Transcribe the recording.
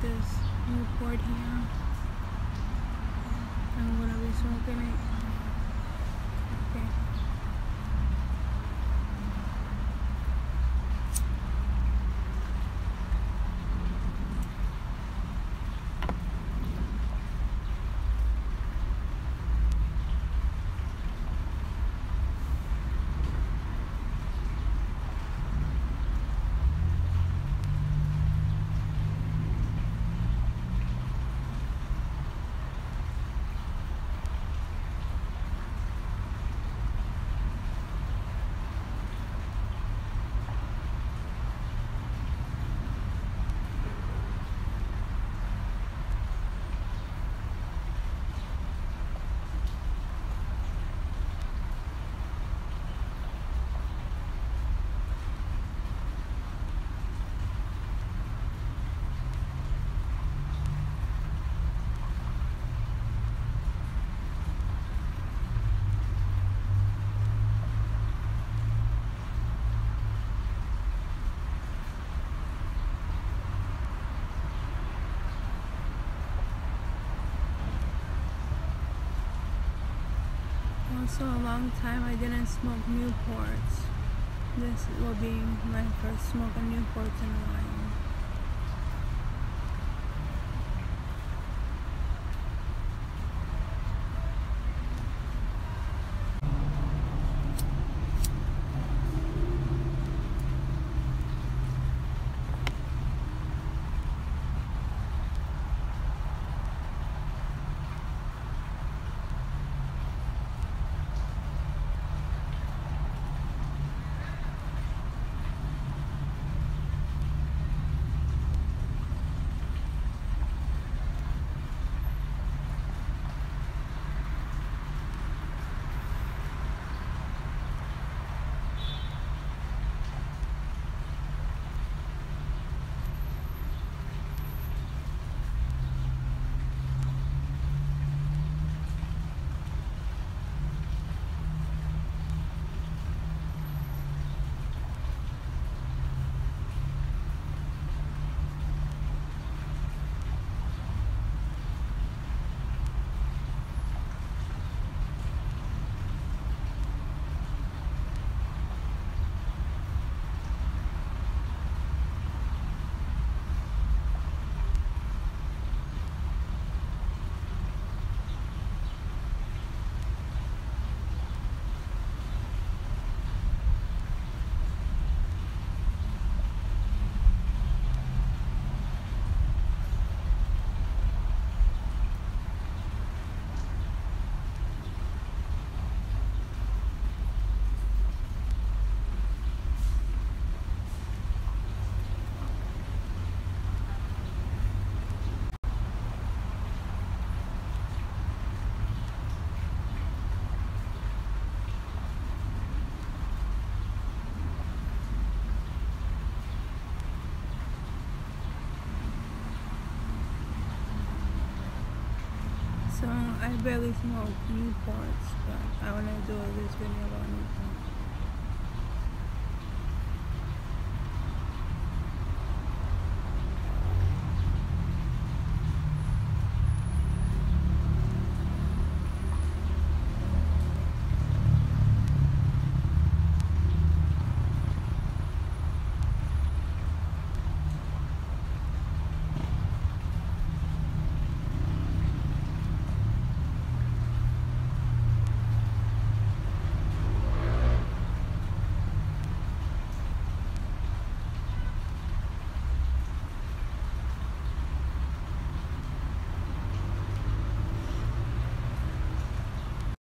this Newport here. I'm gonna be smoking it. Also, a long time I didn't smoke Newports. This will be my first smoke of Newports in a while. So I barely smoke Newports, but I want to do this video about Newports.